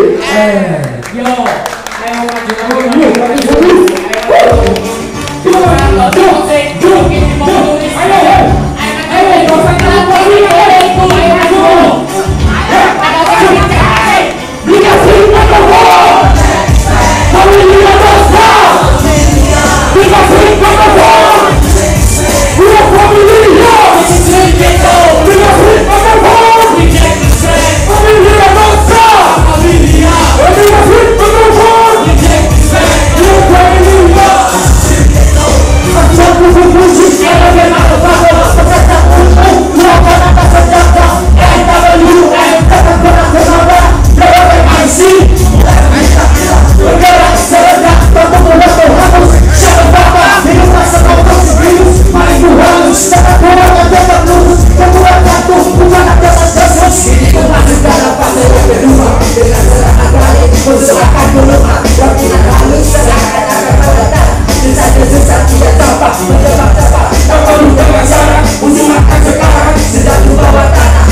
Eh, Yo, ayo maju kamu. Ayo, ayo, sesat tidak tampak Tidak tampak Tanpa perlu masalah Ujung mata sekarang kanan Sedang di bawah tanah